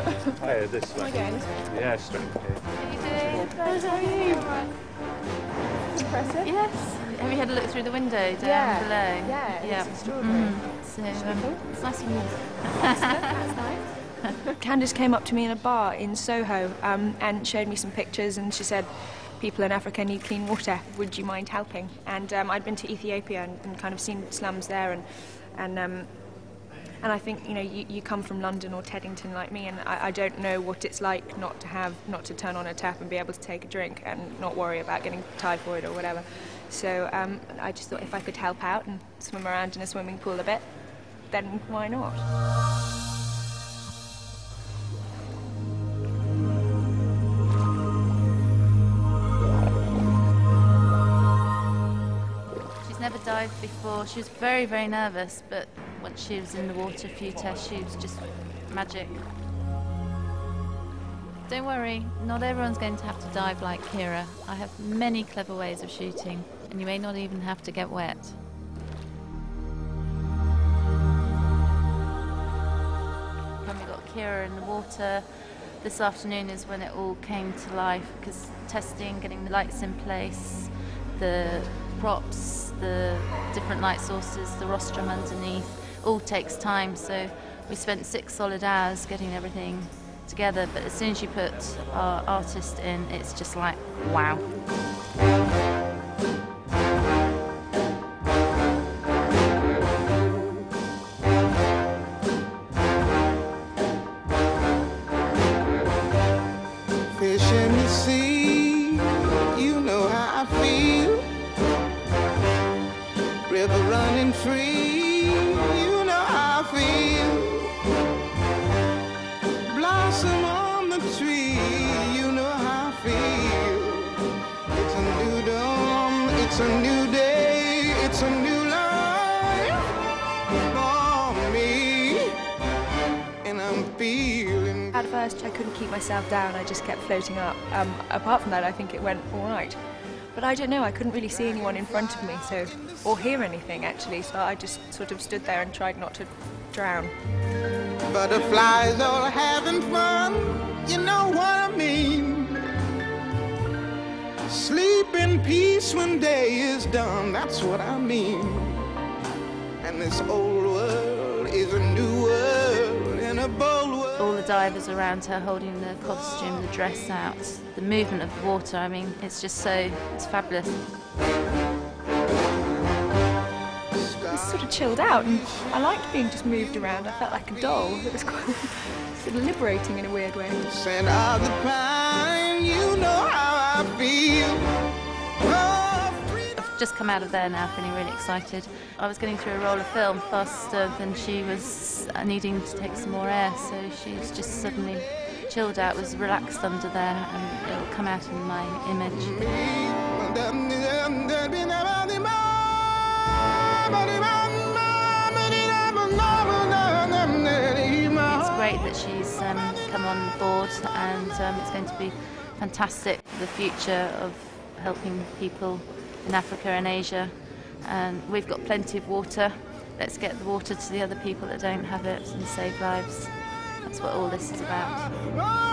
Hiya, this way. Yeah, straight here. How are you? Impressive. Yes. Have you had a look through the window down Yeah. below? Yeah, it's extraordinary. So um, it's nice of you. That's nice. Candice came up to me in a bar in Soho um, and showed me some pictures, and she said, "People in Africa need clean water. Would you mind helping?" And um, I'd been to Ethiopia and, and kind of seen slums there, and and um, and I think you know you, you come from London or Teddington like me, and I, I don't know what it's like not to have not to turn on a tap and be able to take a drink and not worry about getting typhoid or whatever. So um, I just thought if I could help out and swim around in a swimming pool a bit, then why not? She's never dived before. She was very, very nervous, but once she was in the water, a few tests, she was just magic. Don't worry, not everyone's going to have to dive like Keira. I have many clever ways of shooting, and you may not even have to get wet. When we got Keira in the water, this afternoon is when it all came to life because testing, getting the lights in place, the props, the different light sources, the rostrum underneath, all takes time. So we spent six solid hours getting everything together. But as soon as you put our artist in, it's just like wow. Fish in the sea, you know how I feel. River running free, feel. Blossom on the tree, you know how I feel. It's a new dawn, it's a new day, it's a new life for me. And I'm feeling At first, I couldn't keep myself down. I just kept floating up. Um, apart from that, I think it went all right. But I don't know. I couldn't really see anyone in front of me, so or hear anything actually. So I just sort of stood there and tried not to drown. Butterflies all having fun, you know what I mean. Sleep in peace when day is done, that's what I mean. And this old world is a new all the divers around her holding the costume, the dress out, the movement of the water. I mean, it's just so, it's fabulous. I sort of chilled out, and I liked being just moved around. I felt like a doll. It was quite sort of liberating in a weird way. Just come out of there now feeling really excited. I was getting through a roll of film faster than she was uh, needing to take some more air, so she's just suddenly chilled out, was relaxed under there, and it'll come out in my image. It's great that she's um, come on board, and um, it's going to be fantastic for the future of helping people in Africa and Asia. And we've got plenty of water. Let's get the water to the other people that don't have it and save lives. That's what all this is about.